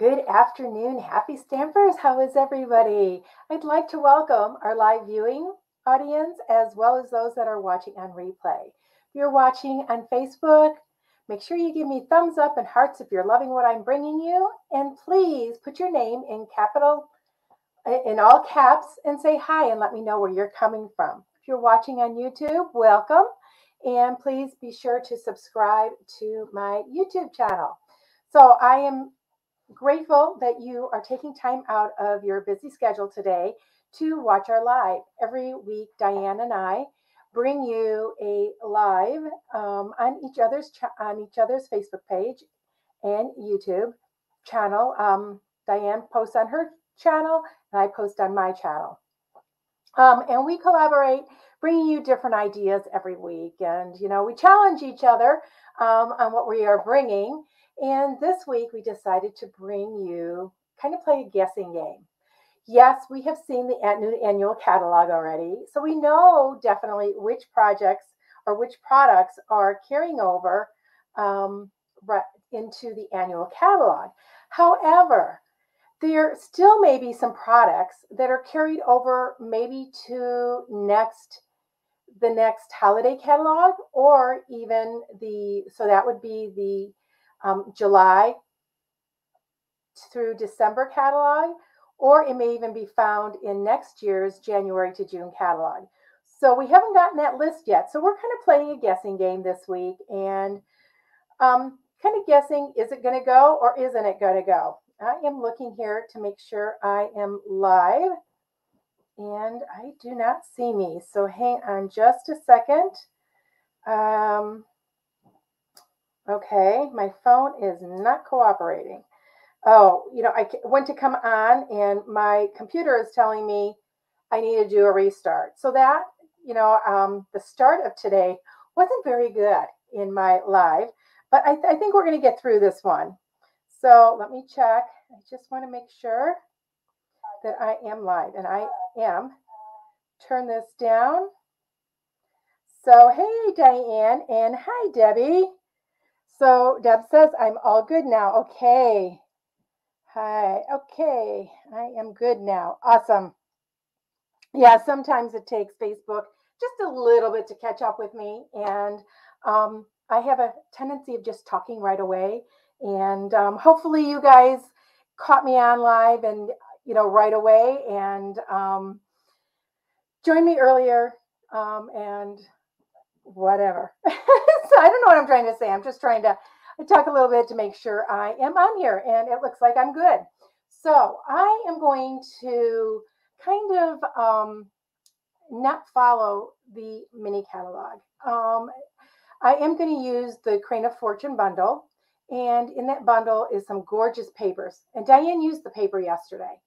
Good afternoon, happy stampers. How is everybody? I'd like to welcome our live viewing audience as well as those that are watching on replay. If you're watching on Facebook, make sure you give me thumbs up and hearts if you're loving what I'm bringing you. And please put your name in capital, in all caps, and say hi and let me know where you're coming from. If you're watching on YouTube, welcome. And please be sure to subscribe to my YouTube channel. So I am grateful that you are taking time out of your busy schedule today to watch our live. Every week, Diane and I bring you a live um, on each other's cha- on each other's Facebook page and YouTube channel. Um, Diane posts on her channel, and I post on my channel. Um, and we collaborate, bringing you different ideas every week. And you know, we challenge each other um, on what we are bringing. And this week we decided to bring you kind of play a guessing game. Yes, we have seen the annual catalog already. So we know definitely which projects or which products are carrying over um, into the annual catalog. However, there still may be some products that are carried over maybe to next the next holiday catalog or even the so that would be the um, July through December catalog, or it may even be found in next year's January to June catalog. So we haven't gotten that list yet. So we're kind of playing a guessing game this week and um, kind of guessing is it going to go or isn't it going to go? I am looking here to make sure I am live and I do not see me. So hang on just a second. Um, Okay, my phone is not cooperating. Oh, you know, I went to come on and my computer is telling me I need to do a restart. So that, you know, um, the start of today wasn't very good in my live, but I, th I think we're going to get through this one. So let me check. I just want to make sure that I am live and I am. Turn this down. So, hey, Diane, and hi, Debbie. So Deb says, I'm all good now. Okay. Hi. Okay. I am good now. Awesome. Yeah, sometimes it takes Facebook just a little bit to catch up with me. And um, I have a tendency of just talking right away. And um, hopefully you guys caught me on live and, you know, right away and um, joined me earlier. Um, and whatever. so I don't know what I'm trying to say. I'm just trying to talk a little bit to make sure I am on here and it looks like I'm good. So I am going to kind of um, not follow the mini catalog. Um, I am going to use the Crane of Fortune bundle. And in that bundle is some gorgeous papers. And Diane used the paper yesterday.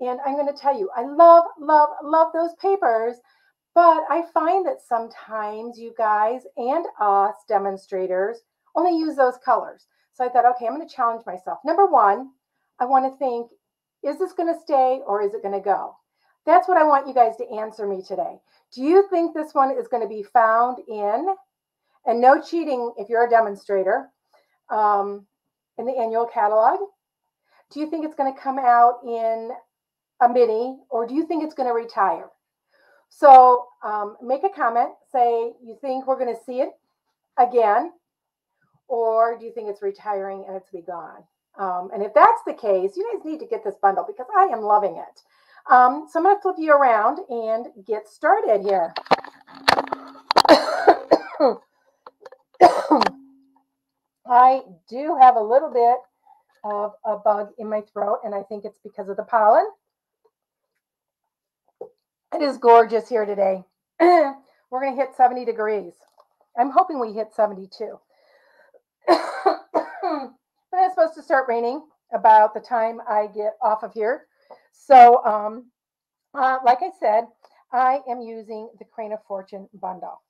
And I'm going to tell you, I love, love, love those papers but I find that sometimes you guys and us demonstrators only use those colors. So I thought, okay, I'm going to challenge myself. Number one, I want to think, is this going to stay or is it going to go? That's what I want you guys to answer me today. Do you think this one is going to be found in, and no cheating if you're a demonstrator, um, in the annual catalog? Do you think it's going to come out in a mini or do you think it's going to retire? So um, make a comment, say you think we're going to see it again, or do you think it's retiring and it's be gone? Um, and if that's the case, you guys need to get this bundle because I am loving it. Um, so I'm going to flip you around and get started here. I do have a little bit of a bug in my throat, and I think it's because of the pollen. It is gorgeous here today. We're going to hit 70 degrees. I'm hoping we hit 72. but it's supposed to start raining about the time I get off of here. So, um, uh, like I said, I am using the Crane of Fortune bundle.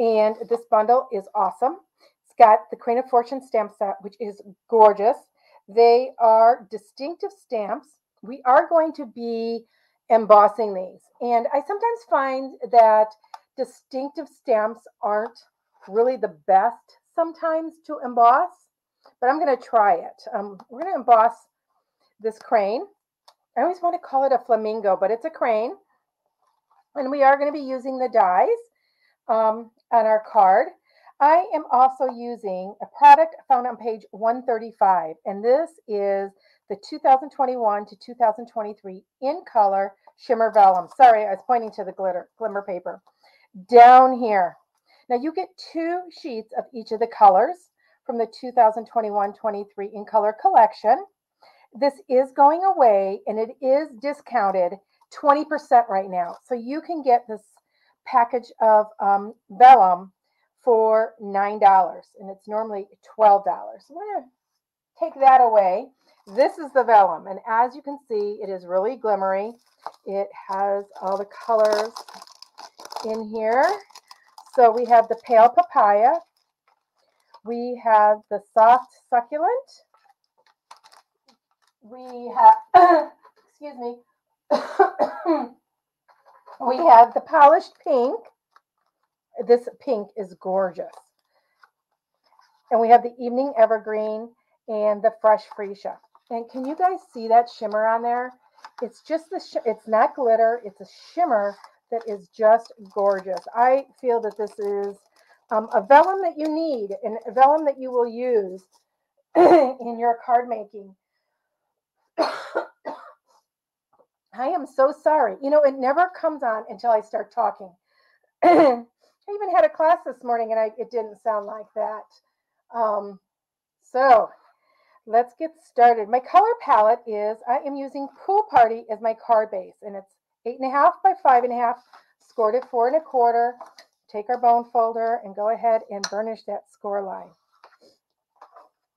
And this bundle is awesome. It's got the Crane of Fortune stamp set, which is gorgeous. They are distinctive stamps. We are going to be embossing these. And I sometimes find that distinctive stamps aren't really the best sometimes to emboss, but I'm going to try it. Um, we're going to emboss this crane. I always want to call it a flamingo, but it's a crane. And we are going to be using the dies um, on our card. I am also using a product found on page 135, and this is the 2021 to 2023 in color shimmer vellum. Sorry, I was pointing to the glitter glimmer paper. Down here. Now you get two sheets of each of the colors from the 2021-23 in color collection. This is going away and it is discounted 20% right now. So you can get this package of um, vellum for $9 and it's normally $12. So we're going to take that away. This is the vellum and as you can see, it is really glimmery. It has all the colors in here. So we have the pale papaya. We have the soft succulent. We have, excuse me, we have the polished pink. This pink is gorgeous. And we have the evening evergreen and the fresh freesia. And can you guys see that shimmer on there? It's just the, it's not glitter, it's a shimmer that is just gorgeous. I feel that this is um, a vellum that you need and a vellum that you will use in your card making. I am so sorry. You know, it never comes on until I start talking. I even had a class this morning and I, it didn't sound like that. Um, so let's get started. My color palette is, I am using Pool Party as my card base and it's eight and a half by five and a half, scored at four and a quarter. Take our bone folder and go ahead and burnish that score line.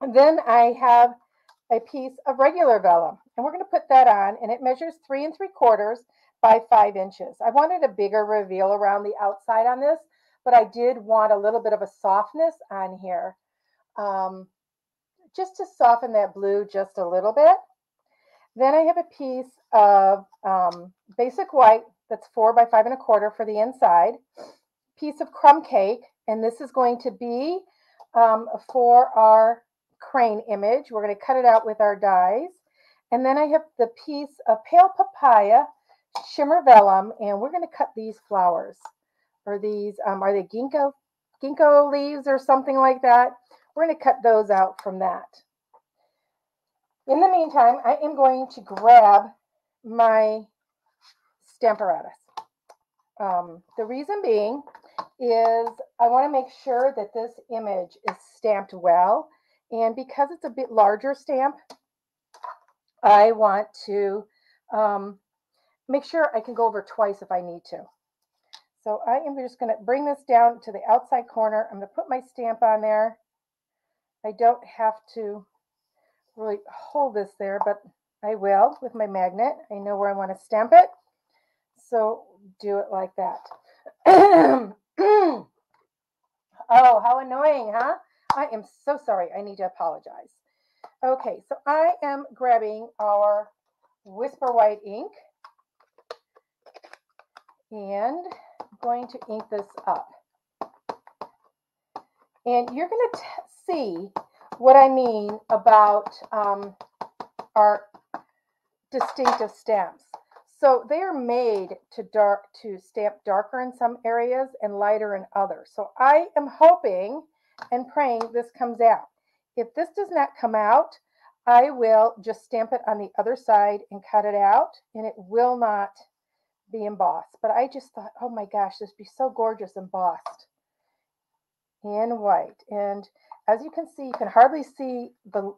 And then I have a piece of regular vellum. And we're going to put that on, and it measures three and three quarters by five inches. I wanted a bigger reveal around the outside on this, but I did want a little bit of a softness on here. Um, just to soften that blue just a little bit. Then I have a piece of um, basic white that's four by five and a quarter for the inside. Piece of crumb cake, and this is going to be um, for our crane image. We're going to cut it out with our dies. And then I have the piece of pale papaya shimmer vellum, and we're going to cut these flowers. Or these, um, are they ginkgo, ginkgo leaves or something like that? We're going to cut those out from that. In the meantime, I am going to grab my Stamparatus. Um, the reason being is I want to make sure that this image is stamped well and because it's a bit larger stamp, I want to um, make sure I can go over twice if I need to. So I am just going to bring this down to the outside corner. I'm going to put my stamp on there. I don't have to really hold this there, but I will with my magnet. I know where I want to stamp it. So do it like that. oh, how annoying, huh? I am so sorry. I need to apologize. Okay, so I am grabbing our Whisper White ink and going to ink this up. And you're going to see what I mean about um, our distinctive stamps. So they are made to dark to stamp darker in some areas and lighter in others. So I am hoping and praying this comes out. If this does not come out, I will just stamp it on the other side and cut it out and it will not be embossed. But I just thought, oh my gosh, this would be so gorgeous embossed in white. And as you can see, you can hardly see the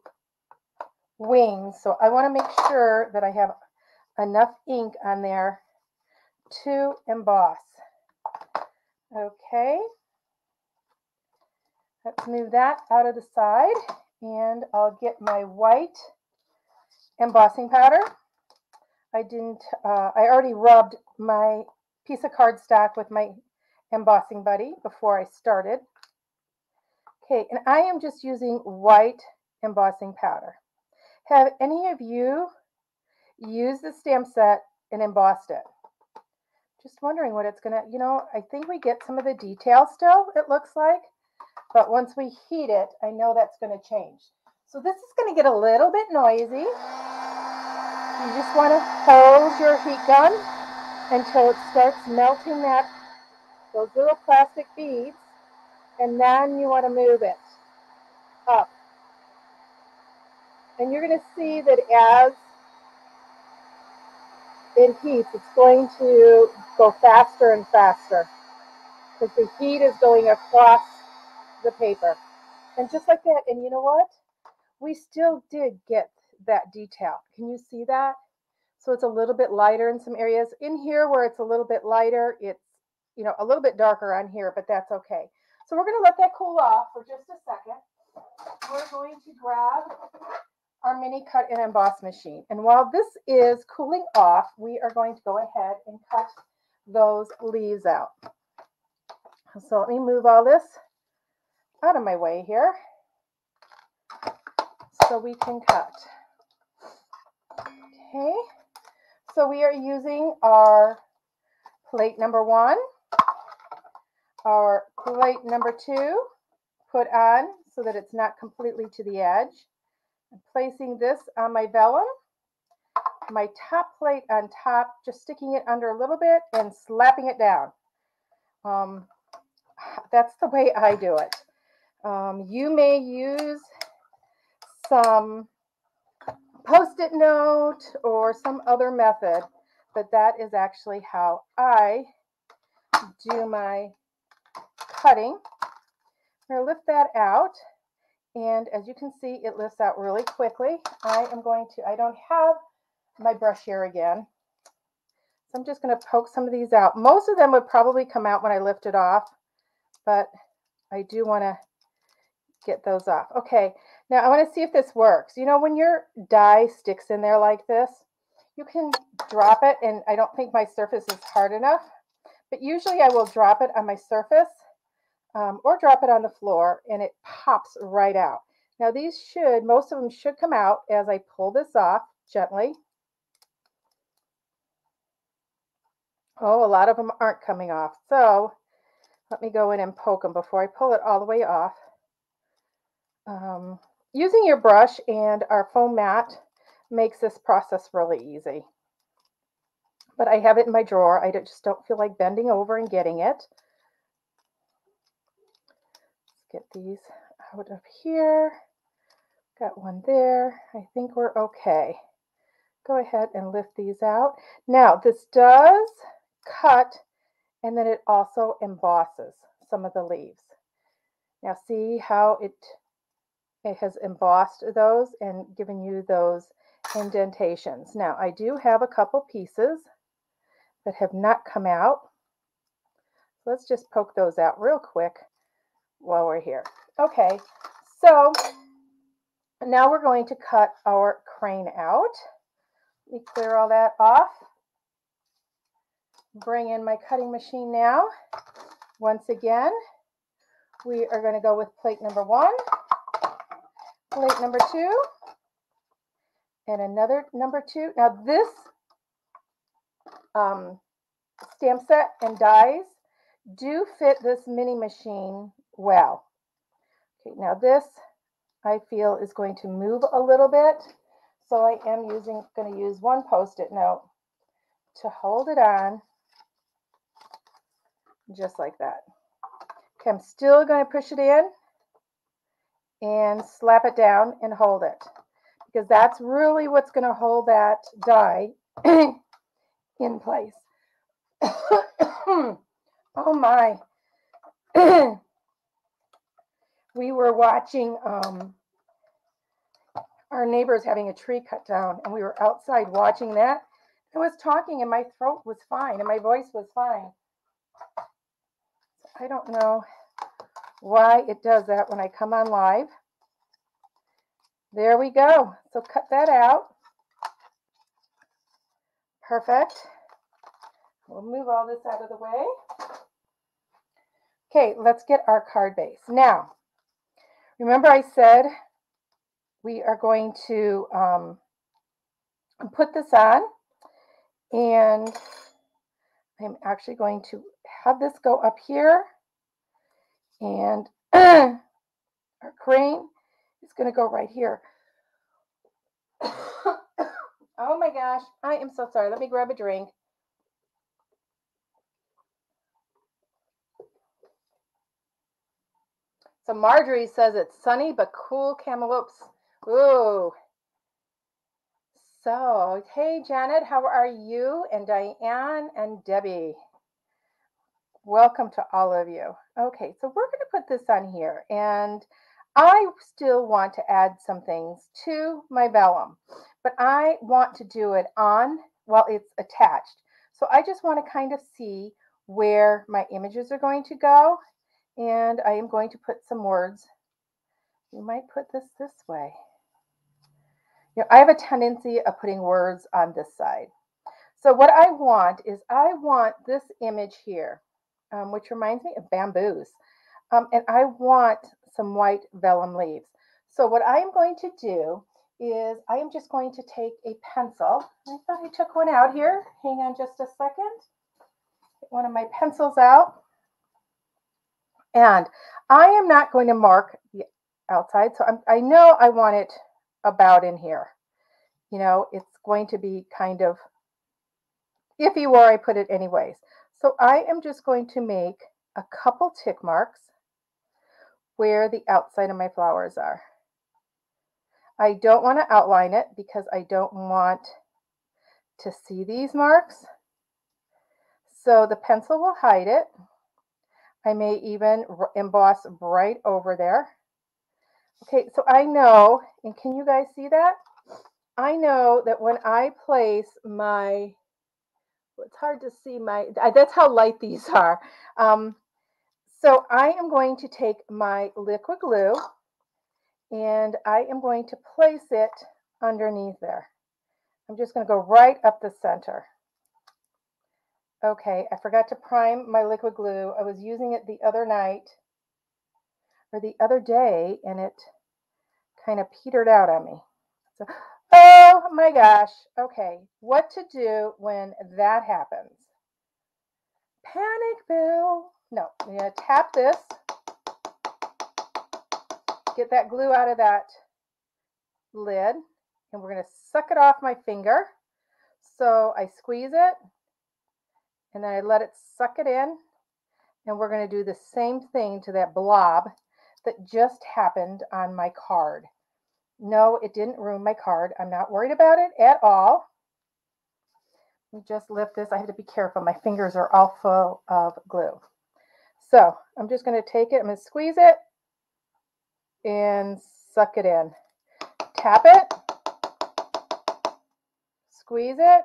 wings. So I want to make sure that I have enough ink on there to emboss. Okay. Let's move that out of the side and I'll get my white embossing powder. I didn't, uh, I already rubbed my piece of cardstock with my embossing buddy before I started. Okay, and I am just using white embossing powder. Have any of you used the stamp set and embossed it? Just wondering what it's gonna, you know, I think we get some of the detail still, it looks like. But once we heat it, I know that's going to change. So this is going to get a little bit noisy. You just want to hold your heat gun until it starts melting that those little plastic beads, and then you want to move it up. And you're going to see that as it heats, it's going to go faster and faster because the heat is going across the paper. And just like that, and you know what? We still did get that detail. Can you see that? So it's a little bit lighter in some areas. In here where it's a little bit lighter, it's you know a little bit darker on here, but that's okay. So we're going to let that cool off for just a second. We're going to grab our mini cut and emboss machine. And while this is cooling off, we are going to go ahead and cut those leaves out. So let me move all this out of my way here so we can cut. Okay, so we are using our plate number one, our plate number two, put on so that it's not completely to the edge. I'm placing this on my vellum, my top plate on top, just sticking it under a little bit and slapping it down. Um, that's the way I do it. Um, you may use some post-it note or some other method, but that is actually how I do my cutting. I'm going to lift that out. And as you can see, it lifts out really quickly. I am going to, I don't have my brush here again. So I'm just going to poke some of these out. Most of them would probably come out when I lift it off, but I do want to get those off. Okay, now I want to see if this works. You know, when your die sticks in there like this, you can drop it, and I don't think my surface is hard enough, but usually I will drop it on my surface um, or drop it on the floor and it pops right out. Now these should, most of them should come out as I pull this off gently. Oh, a lot of them aren't coming off. So let me go in and poke them before I pull it all the way off. Um, using your brush and our foam mat makes this process really easy. But I have it in my drawer. I just don't feel like bending over and getting it get these out of here. Got one there. I think we're okay. Go ahead and lift these out. Now, this does cut and then it also embosses some of the leaves. Now, see how it, it has embossed those and given you those indentations. Now, I do have a couple pieces that have not come out. Let's just poke those out real quick while we're here. Okay, so now we're going to cut our crane out. Let me clear all that off. Bring in my cutting machine now. Once again, we are going to go with plate number one, plate number two, and another number two. Now this um, stamp set and dies do fit this mini machine well. Okay, now this I feel is going to move a little bit. So I am using, going to use one post-it note to hold it on just like that. Okay, I'm still going to push it in and slap it down and hold it because that's really what's going to hold that die in place. oh my. we were watching um, our neighbors having a tree cut down, and we were outside watching that. I was talking, and my throat was fine, and my voice was fine. I don't know why it does that when I come on live. There we go. So cut that out. Perfect. We'll move all this out of the way. Okay, let's get our card base. Now, Remember I said we are going to um, put this on and I'm actually going to have this go up here and our crane is going to go right here. oh my gosh, I am so sorry. Let me grab a drink. So Marjorie says it's sunny but cool Kamloops. Ooh. So, hey Janet, how are you? And Diane and Debbie. Welcome to all of you. Okay, so we're going to put this on here and I still want to add some things to my vellum, but I want to do it on while it's attached. So I just want to kind of see where my images are going to go and I am going to put some words. You might put this this way. You know, I have a tendency of putting words on this side. So what I want is I want this image here, um, which reminds me of bamboos. Um, and I want some white vellum leaves. So what I am going to do is I am just going to take a pencil. I thought I took one out here. Hang on just a second. Get one of my pencils out. And I am not going to mark the outside. So I'm, I know I want it about in here. You know, it's going to be kind of iffy where I put it anyways. So I am just going to make a couple tick marks where the outside of my flowers are. I don't want to outline it because I don't want to see these marks. So the pencil will hide it. I may even emboss right over there. Okay, so I know, and can you guys see that? I know that when I place my, it's hard to see my, that's how light these are. Um, so I am going to take my liquid glue and I am going to place it underneath there. I'm just going to go right up the center. Okay, I forgot to prime my liquid glue. I was using it the other night or the other day and it kind of petered out on me. So, oh my gosh. Okay, what to do when that happens? Panic, Bill. No, I'm going to tap this. Get that glue out of that lid. And we're going to suck it off my finger. So I squeeze it and then I let it suck it in. And we're going to do the same thing to that blob that just happened on my card. No, it didn't ruin my card. I'm not worried about it at all. Let me just lift this. I have to be careful. My fingers are all full of glue. So I'm just going to take it. I'm going to squeeze it and suck it in. Tap it. Squeeze it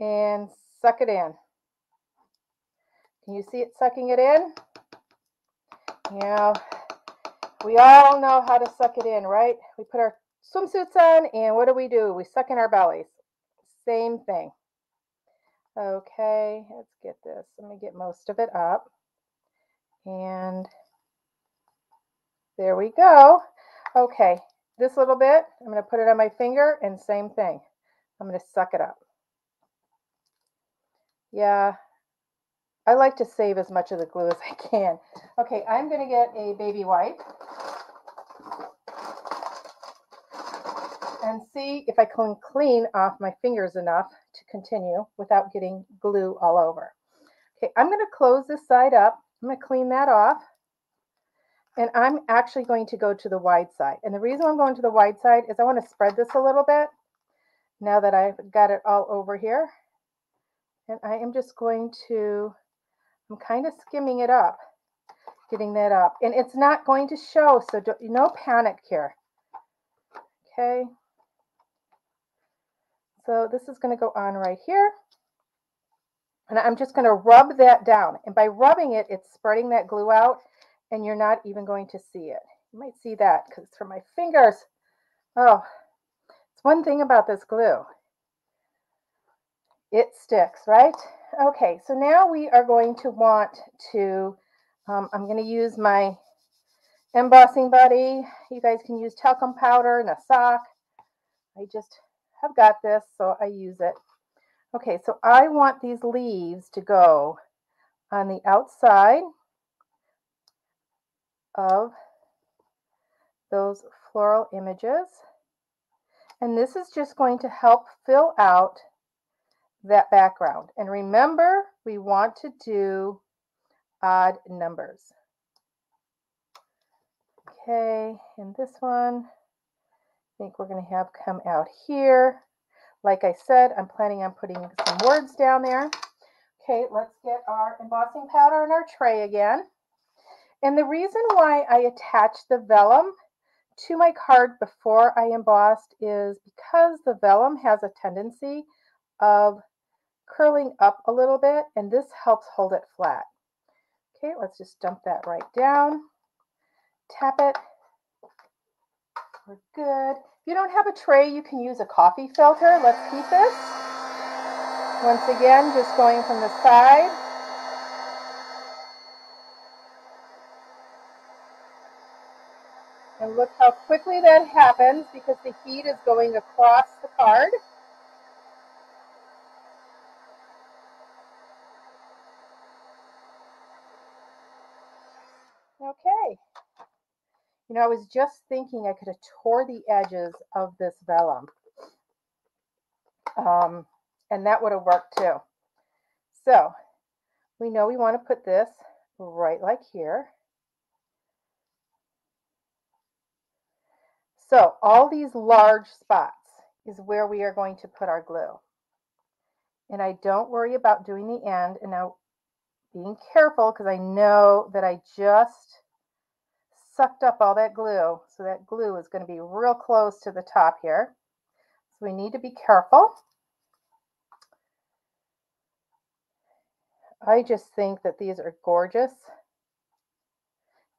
and suck it in. Can you see it sucking it in? Yeah, we all know how to suck it in, right? We put our swimsuits on and what do we do? We suck in our bellies. Same thing. Okay, let's get this. Let me get most of it up. And there we go. Okay, this little bit, I'm going to put it on my finger and same thing. I'm going to suck it up. Yeah, I like to save as much of the glue as I can. Okay, I'm going to get a baby wipe and see if I can clean off my fingers enough to continue without getting glue all over. Okay, I'm going to close this side up. I'm going to clean that off. And I'm actually going to go to the wide side. And the reason I'm going to the wide side is I want to spread this a little bit now that I've got it all over here. And I am just going to, I'm kind of skimming it up, getting that up. And it's not going to show, so no panic here. Okay. So this is going to go on right here. And I'm just going to rub that down. And by rubbing it, it's spreading that glue out and you're not even going to see it. You might see that because it's from my fingers. Oh, it's one thing about this glue it sticks, right? Okay, so now we are going to want to, um, I'm going to use my embossing buddy. You guys can use talcum powder and a sock. I just have got this, so I use it. Okay, so I want these leaves to go on the outside of those floral images. And this is just going to help fill out that background. And remember, we want to do odd numbers. Okay, and this one, I think we're going to have come out here. Like I said, I'm planning on putting some words down there. Okay, let's get our embossing powder in our tray again. And the reason why I attached the vellum to my card before I embossed is because the vellum has a tendency of curling up a little bit and this helps hold it flat. Okay, let's just dump that right down. Tap it. We're good. If you don't have a tray, you can use a coffee filter. Let's keep this. Once again, just going from the side. And look how quickly that happens because the heat is going across the card. Okay. You know, I was just thinking I could have tore the edges of this vellum. Um, and that would have worked too. So we know we want to put this right like here. So all these large spots is where we are going to put our glue. And I don't worry about doing the end. And now being careful because I know that I just sucked up all that glue. So that glue is going to be real close to the top here. So we need to be careful. I just think that these are gorgeous.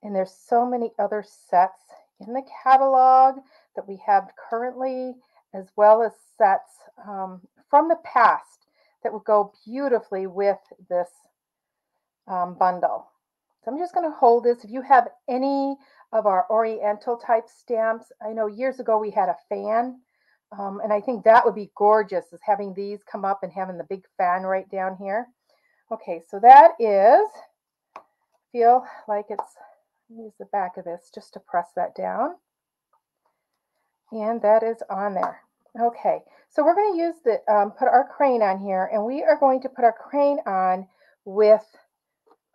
And there's so many other sets in the catalog that we have currently, as well as sets um, from the past that would go beautifully with this um, bundle. So I'm just going to hold this. If you have any of our Oriental type stamps, I know years ago we had a fan, um, and I think that would be gorgeous is having these come up and having the big fan right down here. Okay, so that is, feel like it's, use the back of this just to press that down. And that is on there. Okay, so we're going to use the, um, put our crane on here, and we are going to put our crane on with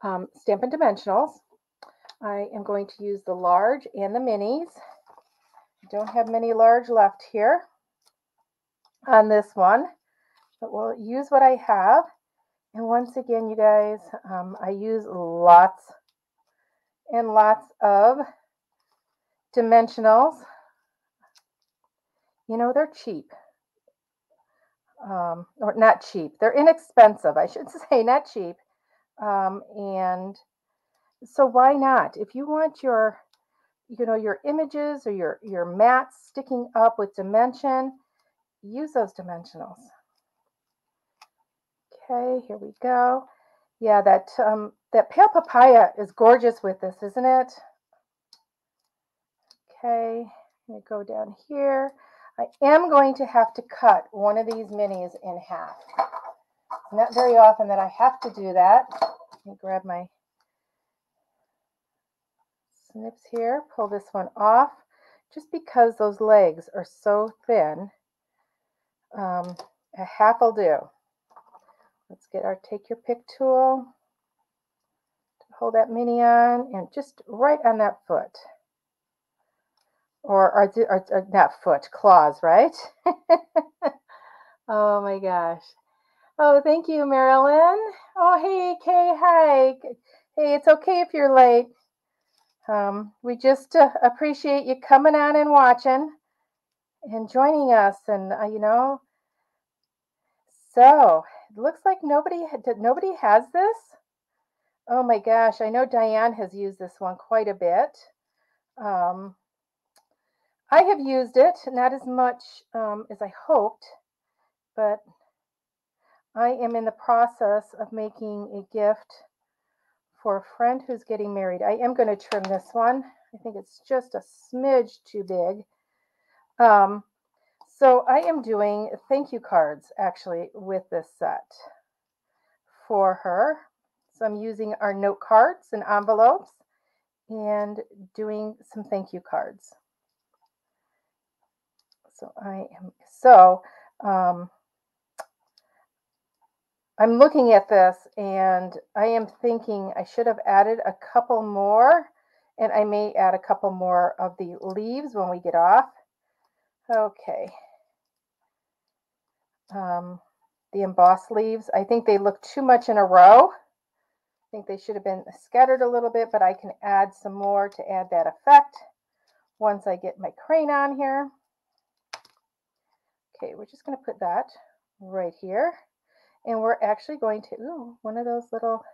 um, Stampin' Dimensionals. I am going to use the large and the minis. I don't have many large left here on this one, but we'll use what I have. And once again, you guys, um, I use lots and lots of dimensionals. You know, they're cheap. Um, or not cheap. They're inexpensive, I should say, not cheap. Um, and so why not? If you want your, you know, your images or your, your mats sticking up with dimension, use those dimensionals. Okay, here we go. Yeah, that um, that pale papaya is gorgeous with this, isn't it? Okay, let me go down here. I am going to have to cut one of these minis in half. Not very often that I have to do that. Let me grab my snips here, pull this one off. Just because those legs are so thin, um, a half will do. Let's get our take your pick tool. To hold that mini on and just right on that foot. Or, or, or, or foot, claws, right? oh my gosh. Oh, thank you, Marilyn. Oh, hey, Kay, hi. Hey, it's okay if you're late. Um, we just uh, appreciate you coming on and watching and joining us. And, uh, you know, so it looks like nobody nobody has this. Oh my gosh, I know Diane has used this one quite a bit. Um, I have used it, not as much um, as I hoped, but I am in the process of making a gift for a friend who's getting married. I am going to trim this one. I think it's just a smidge too big. Um, so I am doing thank you cards actually with this set for her. So I'm using our note cards and envelopes and doing some thank you cards. So I am, so um, I'm looking at this and I am thinking I should have added a couple more and I may add a couple more of the leaves when we get off. Okay. Um, the embossed leaves, I think they look too much in a row. I think they should have been scattered a little bit, but I can add some more to add that effect once I get my crane on here. Okay, we're just going to put that right here. And we're actually going to, ooh, one of those little,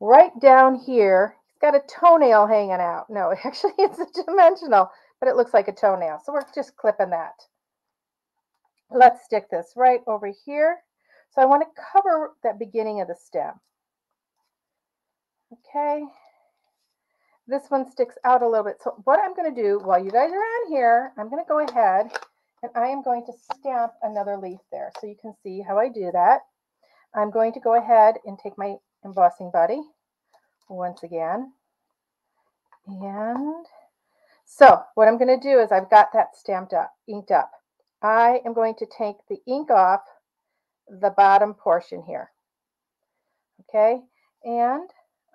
right down here, it's got a toenail hanging out. No, actually it's a dimensional, but it looks like a toenail. So we're just clipping that. Let's stick this right over here. So I want to cover that beginning of the stem. Okay. This one sticks out a little bit. So what I'm going to do while you guys are on here, I'm going to go ahead and I am going to stamp another leaf there. So you can see how I do that. I'm going to go ahead and take my embossing buddy once again. And so what I'm going to do is I've got that stamped up, inked up. I am going to take the ink off the bottom portion here. Okay, and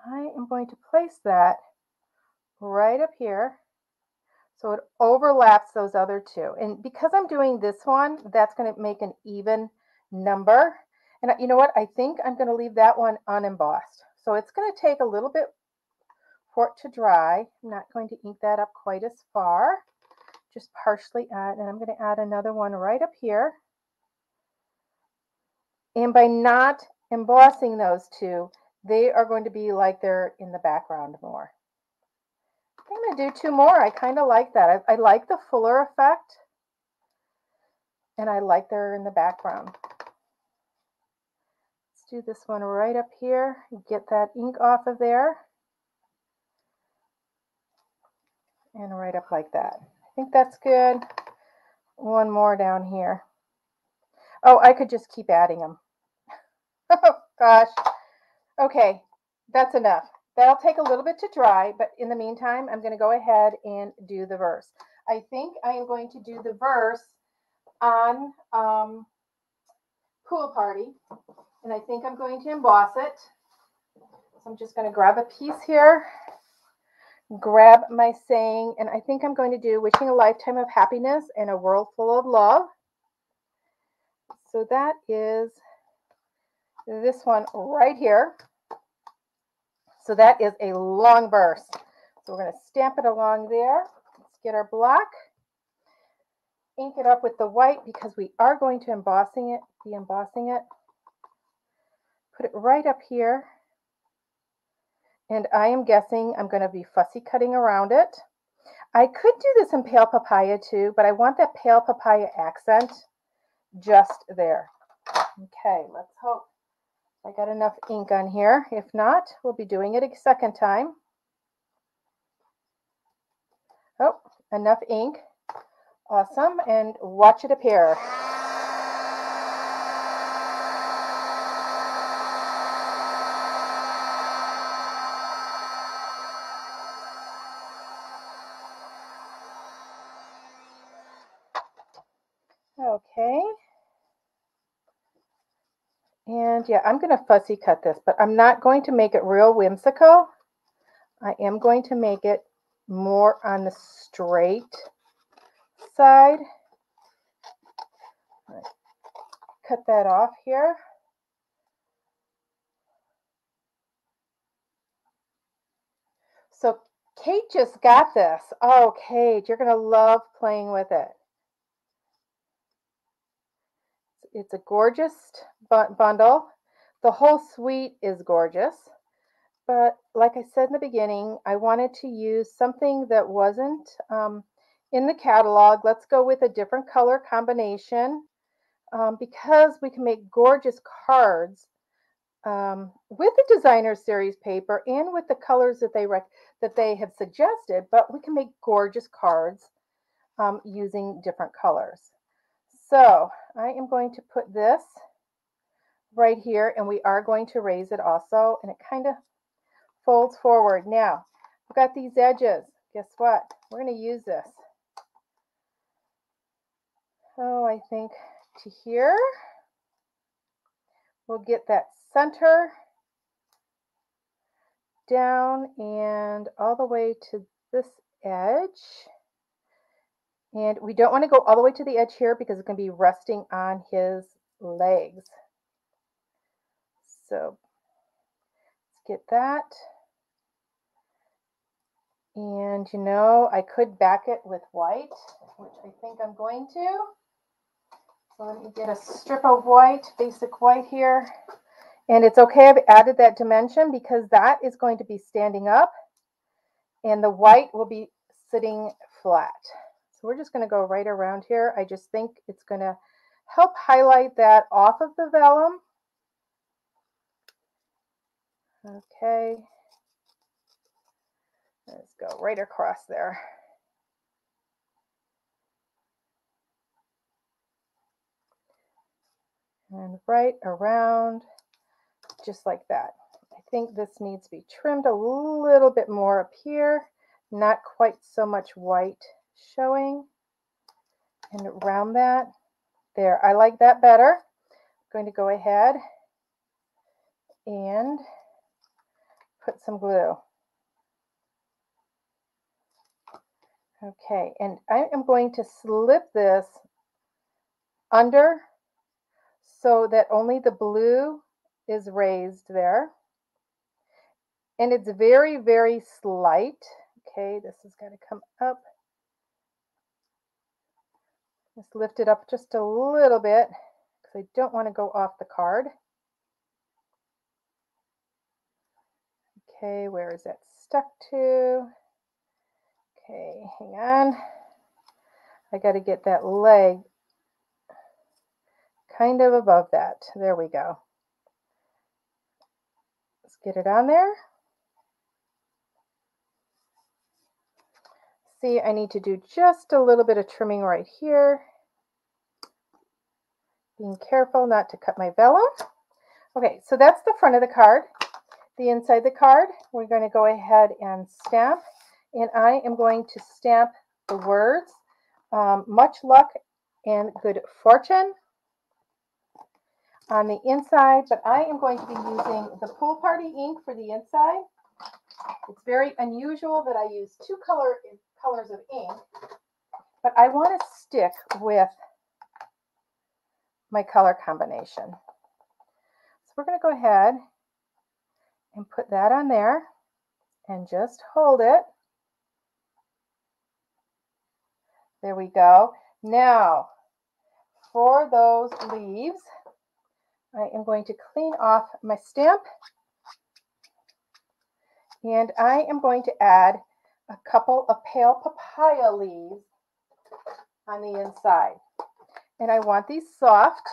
I am going to place that right up here so it overlaps those other two. And because I'm doing this one, that's going to make an even number. And you know what? I think I'm going to leave that one unembossed. So it's going to take a little bit for it to dry. I'm not going to ink that up quite as far. Just partially add, and I'm going to add another one right up here. And by not embossing those two, they are going to be like they're in the background more. I'm going to do two more. I kind of like that. I, I, like the fuller effect. And I like they're in the background. Let's do this one right up here. Get that ink off of there. And right up like that. I think that's good. One more down here. Oh, I could just keep adding them. oh, gosh. Okay, that's enough. That'll take a little bit to dry, but in the meantime, I'm going to go ahead and do the verse. I think I am going to do the verse on um, Pool Party, and I think I'm going to emboss it. So I'm just going to grab a piece here, grab my saying, and I think I'm going to do wishing a lifetime of happiness and a world full of love. So that is this one right here. So that is a long verse. So we're going to stamp it along there. Let's get our block. Ink it up with the white because we are going to embossing it, be embossing it. Put it right up here. And I am guessing I'm going to be fussy cutting around it. I could do this in pale papaya too, but I want that pale papaya accent just there. Okay, let's hope I got enough ink on here. If not, we'll be doing it a second time. Oh, enough ink. Awesome. And watch it appear. Okay. And yeah, I'm going to fussy cut this, but I'm not going to make it real whimsical. I am going to make it more on the straight side. Cut that off here. So Kate just got this. Oh, Kate, you're going to love playing with it. It's a gorgeous bundle. The whole suite is gorgeous. But like I said in the beginning, I wanted to use something that wasn't um, in the catalog. Let's go with a different color combination um, because we can make gorgeous cards um, with the designer series paper and with the colors that they that they have suggested, but we can make gorgeous cards um, using different colors. So I am going to put this right here and we are going to raise it also and it kind of folds forward. Now I've got these edges. Guess what? We're going to use this. oh, I think to here. We'll get that center down and all the way to this edge. And we don't want to go all the way to the edge here because it's going to be resting on his legs. So let's get that. And you know, I could back it with white, which I think I'm going to. So let me get a strip of white, basic white here. And it's okay, I've added that dimension because that is going to be standing up and the white will be sitting flat. So we're just going to go right around here. I just think it's going to help highlight that off of the vellum. Okay. Let's go right across there. And right around, just like that. I think this needs to be trimmed a little bit more up here, not quite so much white showing. And around that, there, I like that better. I'm going to go ahead and put some glue. Okay, and I am going to slip this under so that only the blue is raised there. And it's very, very slight. Okay, this is going to come up. Just lift it up just a little bit because I don't want to go off the card. Okay, where is that stuck to? Okay, hang on. I got to get that leg kind of above that. There we go. Let's get it on there. See, I need to do just a little bit of trimming right here. Being careful not to cut my vellum. Okay, so that's the front of the card. The inside the card, we're going to go ahead and stamp. And I am going to stamp the words, um, much luck and good fortune on the inside, but I am going to be using the Pool Party ink for the inside. It's very unusual that I use two color colors of ink, but I want to stick with my color combination. So we're going to go ahead and put that on there and just hold it. There we go. Now, for those leaves, I am going to clean off my stamp and I am going to add a couple of pale papaya leaves on the inside. And I want these soft.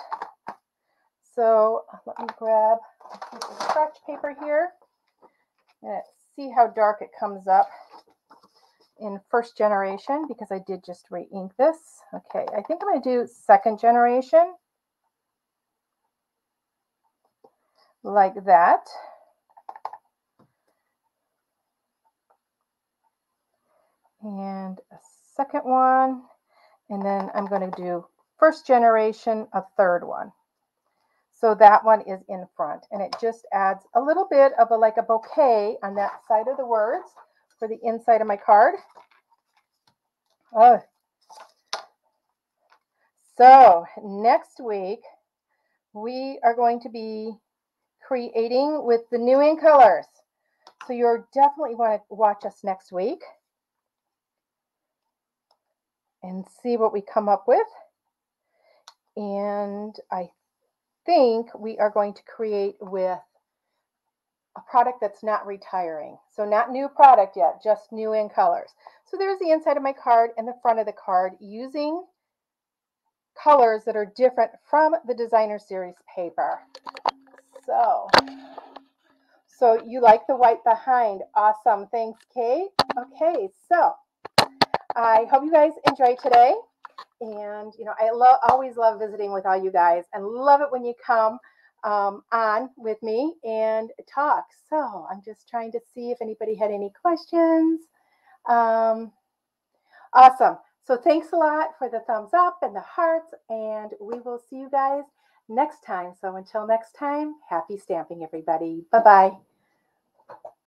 So let me grab a scratch paper here and see how dark it comes up in first generation because I did just re-ink this. Okay, I think I'm going to do second generation. like that. And a second one. And then I'm going to do first generation, a third one. So that one is in front and it just adds a little bit of a like a bouquet on that side of the words for the inside of my card. Oh. So next week we are going to be creating with the new in colors. So you're definitely want to watch us next week and see what we come up with. And I think we are going to create with a product that's not retiring. So not new product yet, just new in colors. So there's the inside of my card and the front of the card using colors that are different from the designer series paper. So, so you like the white behind. Awesome. Thanks, Kate. Okay, so I hope you guys enjoy today. And, you know, I love always love visiting with all you guys and love it when you come um, on with me and talk. So I'm just trying to see if anybody had any questions. Um, awesome. So thanks a lot for the thumbs up and the hearts, and we will see you guys next time. So until next time, happy stamping, everybody. Bye bye.